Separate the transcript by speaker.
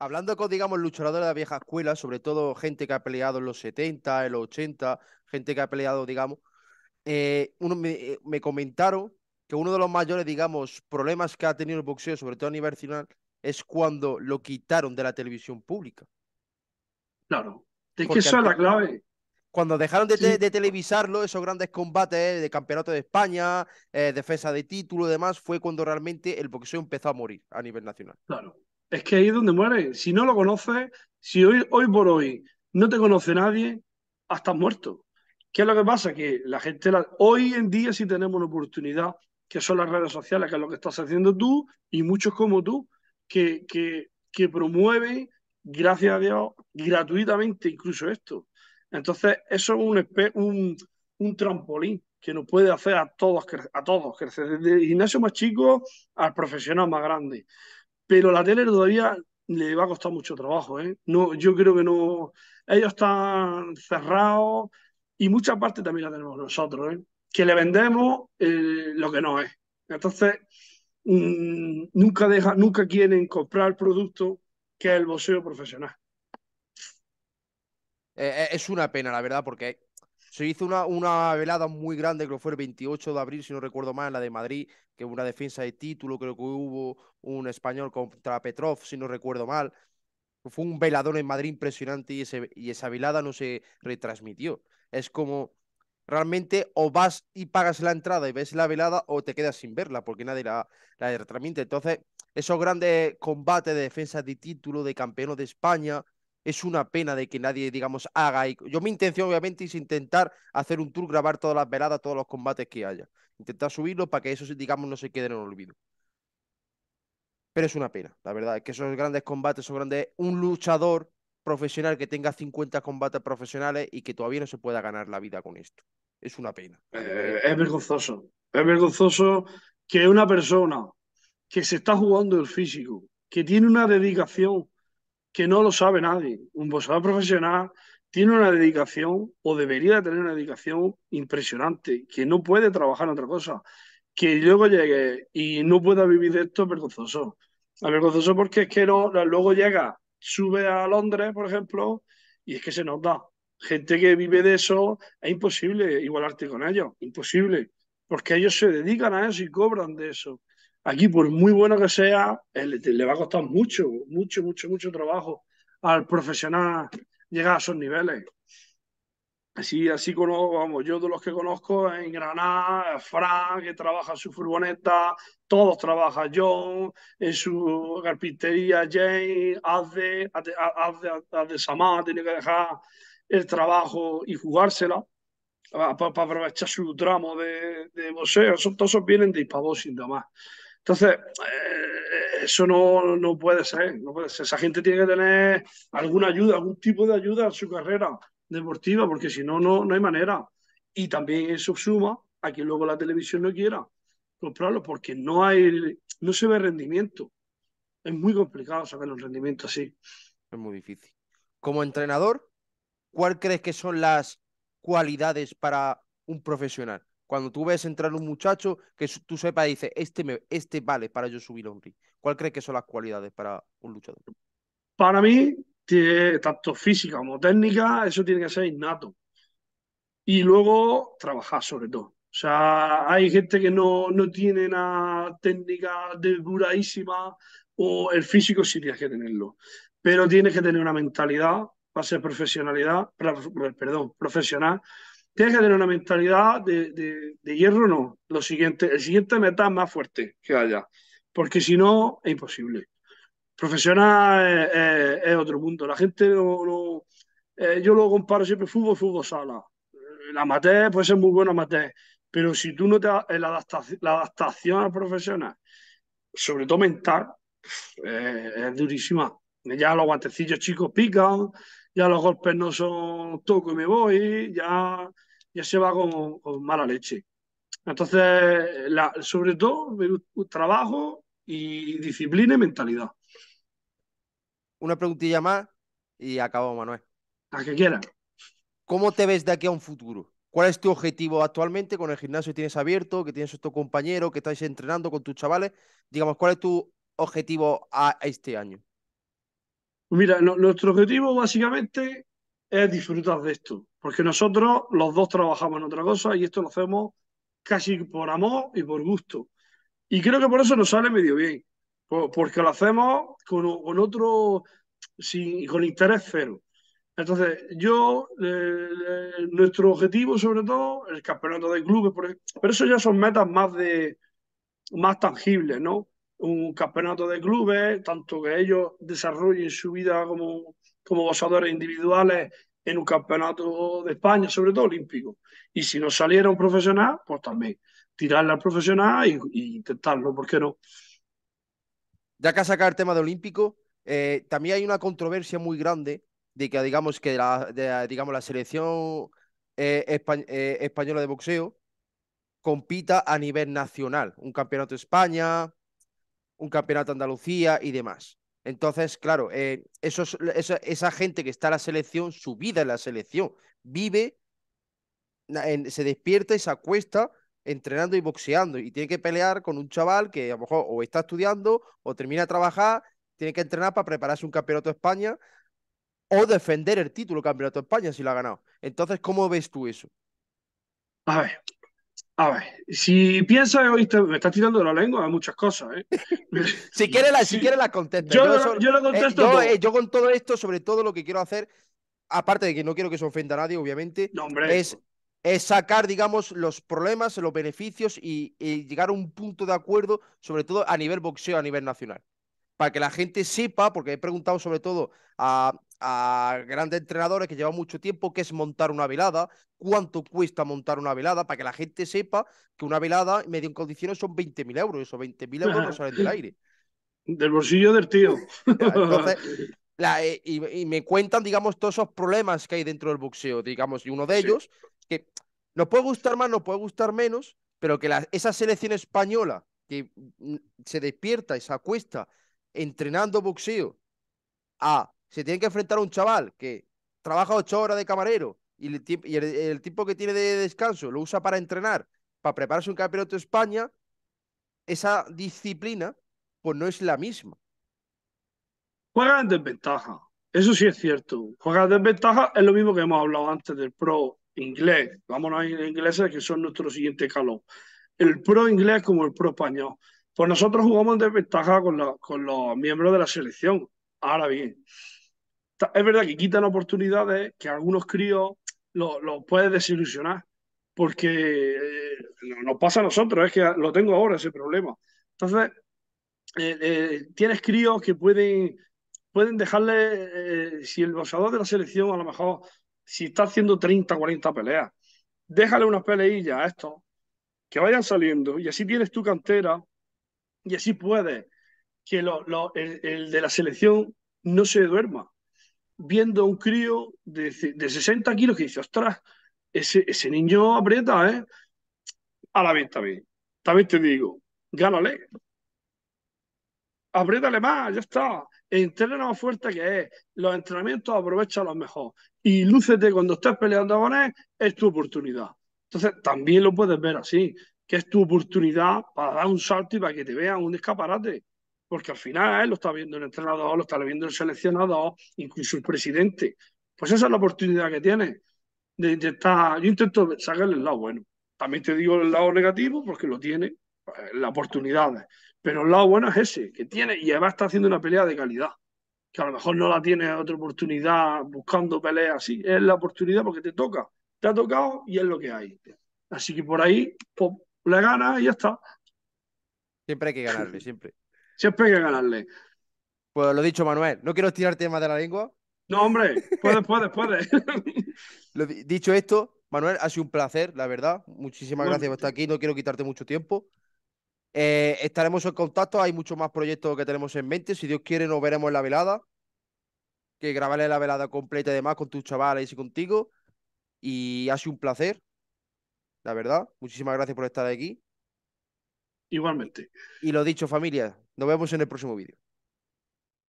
Speaker 1: Hablando con, digamos, luchadores de la vieja escuela, sobre todo gente que ha peleado en los 70, en los 80, gente que ha peleado, digamos, eh, uno me, eh, me comentaron que uno de los mayores, digamos, problemas que ha tenido el boxeo, sobre todo a nivel nacional, es cuando lo quitaron de la televisión pública.
Speaker 2: Claro, es
Speaker 1: Porque
Speaker 2: que esa es la clave.
Speaker 1: Cuando dejaron de,
Speaker 2: Sí.
Speaker 1: te- de televisarlo, esos grandes combates de campeonato de España, eh, defensa de título y demás, fue cuando realmente el boxeo empezó a morir a nivel nacional.
Speaker 2: Claro, es que ahí es donde muere. Si no lo conoces, si hoy, hoy por hoy no te conoce nadie, hasta muerto. ¿Qué es lo que pasa? Que la gente, hoy en día sí tenemos una oportunidad, que son las redes sociales, que es lo que estás haciendo tú y muchos como tú, que, que, que promueven, gracias a Dios, gratuitamente incluso esto. Entonces, eso es un, un, un trampolín que nos puede hacer a todos, a todos crecer, desde el gimnasio más chico al profesional más grande pero la tele todavía le va a costar mucho trabajo, ¿eh? No, yo creo que no. Ellos están cerrados y mucha parte también la tenemos nosotros, ¿eh? Que le vendemos eh, lo que no es. Entonces, mm, nunca deja, nunca quieren comprar producto que es el boxeo profesional.
Speaker 1: Eh, es una pena, la verdad, porque se hizo una, una velada muy grande, creo que fue el 28 de abril, si no recuerdo mal, en la de Madrid, que una defensa de título, creo que hubo un español contra Petrov, si no recuerdo mal. Fue un velador en Madrid impresionante y, ese, y esa velada no se retransmitió. Es como, realmente o vas y pagas la entrada y ves la velada o te quedas sin verla porque nadie la, la retransmite. Entonces, esos grandes combates de defensa de título, de campeones de España, es una pena de que nadie, digamos, haga. Y yo mi intención, obviamente, es intentar hacer un tour, grabar todas las veladas, todos los combates que haya. Intentar subirlo para que eso, digamos, no se quede en olvido. Pero es una pena, la verdad, es que esos grandes combates, esos grandes... Un luchador profesional que tenga 50 combates profesionales y que todavía no se pueda ganar la vida con esto. Es una pena.
Speaker 2: Eh, es vergonzoso. Es vergonzoso que una persona que se está jugando el físico, que tiene una dedicación que no lo sabe nadie, un boxeador profesional tiene una dedicación o debería de tener una dedicación impresionante, que no puede trabajar en otra cosa, que luego llegue y no pueda vivir de esto es vergonzoso. Es vergonzoso porque es que no, luego llega, sube a Londres, por ejemplo, y es que se nota. Gente que vive de eso, es imposible igualarte con ellos, imposible, porque ellos se dedican a eso y cobran de eso. Aquí, por muy bueno que sea, le, va a costar mucho, mucho, mucho, mucho trabajo al profesional llegar a esos niveles. Así, así conozco, vamos, yo de los que conozco en Granada, Fran, que trabaja en su furgoneta, todos trabajan, John, en su carpintería, Jane, Azde, Azde, Samá, tiene que dejar el trabajo y jugársela para aprovechar su tramo de, de boxeo. Todos vienen de Hispavox y demás. Entonces, eh, eso no, no puede ser, no puede ser. Esa gente tiene que tener alguna ayuda, algún tipo de ayuda en su carrera deportiva, porque si no, no, no hay manera. Y también eso suma a que luego la televisión no quiera comprarlo, porque no hay, no se ve rendimiento. Es muy complicado sacar un rendimiento así.
Speaker 1: Es muy difícil. Como entrenador, ¿cuál crees que son las cualidades para un profesional? Cuando tú ves entrar un muchacho que tú sepas y dices, este, este vale para yo subir a un ring. ¿Cuál crees que son las cualidades para un luchador?
Speaker 2: Para mí, tanto física como técnica, eso tiene que ser innato. Y luego trabajar sobre todo. O sea, hay gente que no, no tiene una técnica de duradísima o el físico sí tienes que tenerlo. Pero tienes que tener una mentalidad para ser profesionalidad, perdón, profesional. Tienes que tener una mentalidad de, de- de hierro, no. Lo siguiente, el siguiente meta es más fuerte que haya. Porque si no, es imposible. Profesional es, es- es otro mundo. La gente no, eh, yo lo comparo siempre fútbol, fútbol sala. El amateur puede ser muy bueno amateur, pero si tú no te la adaptación, la adaptación al profesional, sobre todo mental, eh, es durísima. Ya los guantecillos chicos pican, ya los golpes no son toco y me voy, ya, ya se va con, con mala leche. Entonces, la- sobre todo, trabajo y disciplina y mentalidad.
Speaker 1: Una preguntilla más y acabamos, Manuel.
Speaker 2: A que quieran.
Speaker 1: ¿Cómo te ves de aquí a un futuro? ¿Cuál es tu objetivo actualmente con el gimnasio que tienes abierto, que tienes estos compañeros, que estáis entrenando con tus chavales? Digamos, ¿cuál es tu objetivo a a este año?
Speaker 2: Mira, no- nuestro objetivo básicamente es disfrutar de esto, porque nosotros los dos trabajamos en otra cosa y esto lo hacemos casi por amor y por gusto. Y creo que por eso nos sale medio bien, po- porque lo hacemos con, con otro, sin, con interés cero. Entonces, yo, eh, nuestro objetivo sobre todo, el campeonato de clubes, pero eso ya son metas más de, más tangibles, ¿no? Un campeonato de clubes, tanto que ellos desarrollen su vida como, como boxeadores individuales en un campeonato de España, sobre todo olímpico. Y si no saliera un profesional, pues también tirarle al profesional y intentarlo, ¿por qué no?
Speaker 1: Ya que has sacado el tema de Olímpico, eh, también hay una controversia muy grande de que, digamos, que la, digamos, la selección eh, eh, española de boxeo compita a nivel nacional. Un campeonato de España, un campeonato de Andalucía y demás. Entonces, claro, eh, esa, gente que está en la selección, su vida en la selección, vive, se despierta y se acuesta entrenando y boxeando y tiene que pelear con un chaval que a lo mejor o está estudiando o termina de trabajar, tiene que entrenar para prepararse un campeonato de España o defender el título campeonato de España si lo ha ganado. Entonces, ¿cómo ves tú eso?
Speaker 2: A ver, a ver, si piensas, hoy te- me estás tirando de la lengua a muchas cosas, ¿eh?
Speaker 1: Si quieres la, si
Speaker 2: Sí,
Speaker 1: quieres la
Speaker 2: yo,
Speaker 1: Yo,
Speaker 2: yo
Speaker 1: eh,
Speaker 2: contesto
Speaker 1: yo,
Speaker 2: todo.
Speaker 1: eh, yo con todo esto, sobre todo lo que quiero hacer, aparte de que no quiero que se ofenda a nadie, obviamente,
Speaker 2: No,
Speaker 1: es, es sacar, digamos, los problemas, los beneficios y, y llegar a un punto de acuerdo, sobre todo a nivel boxeo, a nivel nacional. Para que la gente sepa, porque he preguntado sobre todo a, a grandes entrenadores que llevan mucho tiempo qué es montar una velada, cuánto cuesta montar una velada, para que la gente sepa que una velada medio en condiciones son 20.000 euros. Esos 20.000 euros no salen del aire.
Speaker 2: del bolsillo del tío.
Speaker 1: Entonces, la, eh, y, y me cuentan, digamos, todos esos problemas que hay dentro del boxeo, digamos, y uno de
Speaker 2: Sí.
Speaker 1: ellos, que nos puede gustar más, nos puede gustar menos, pero que la- esa selección española que mm, se despierta y se acuesta entrenando boxeo, a, se tiene que enfrentar a un chaval que trabaja ocho horas de camarero y el, y el, tiempo que tiene de descanso lo usa para entrenar, para prepararse un campeonato de España, esa disciplina, pues no es la misma.
Speaker 2: Juega en desventaja. Eso sí es cierto. Juega en desventaja es lo mismo que hemos hablado antes del pro inglés. Vámonos a ingleses que son nuestro siguiente escalón. El pro inglés como el pro español. Pues nosotros jugamos en desventaja con, con los miembros de la selección. Ahora bien, es verdad que quitan oportunidades que algunos críos los lo puedes desilusionar. Porque eh, no- nos pasa a nosotros, es que lo tengo ahora ese problema. Entonces, eh, eh, tienes críos que pueden pueden dejarle, eh, si el boxeador de la selección a lo mejor, si está haciendo 30, 40 peleas, déjale unas peleillas a estos, que vayan saliendo, y así tienes tu cantera, y así puedes que el, de la selección no se duerma, viendo a un crío de, de 60 kilos que dice, ostras, ese, ese niño aprieta, ¿eh? A la vez también, también te digo, gánale, apriétale más, ya está. Entrena más fuerte que es. Los entrenamientos aprovecha los mejor. Y lúcete cuando estés peleando con él, es tu oportunidad. Entonces, también lo puedes ver así, que es tu oportunidad para dar un salto y para que te vean un escaparate. Porque al final él lo está viendo el entrenador, lo está viendo el seleccionador, incluso el presidente. Pues esa es la oportunidad que tiene de. Yo intento sacarle el lado bueno. También te digo el lado negativo porque lo tiene, pues, las oportunidades. Pero el lado bueno es ese, que tiene, y además está haciendo una pelea de calidad, que a lo mejor no la tiene otra oportunidad buscando peleas así, es la oportunidad porque te toca, te ha tocado y es lo que hay. Así que por ahí, pues, le ganas y ya está.
Speaker 1: Siempre hay que ganarle, siempre.
Speaker 2: Siempre hay que ganarle.
Speaker 1: Pues lo dicho, Manuel, no quiero tirarte más de la lengua.
Speaker 2: No, hombre, puedes, puedes, puedes.
Speaker 1: Dicho esto, Manuel, ha sido un placer, la verdad. Muchísimas gracias por estar aquí. No quiero quitarte mucho tiempo. Eh, estaremos en contacto. Hay muchos más proyectos que tenemos en mente. Si Dios quiere, nos veremos en la velada. Que grabaré la velada completa y demás con tus chavales y contigo. Y ha sido un placer, la verdad. Muchísimas gracias por estar aquí.
Speaker 2: Igualmente.
Speaker 1: Y lo dicho, familia, nos vemos en el próximo vídeo.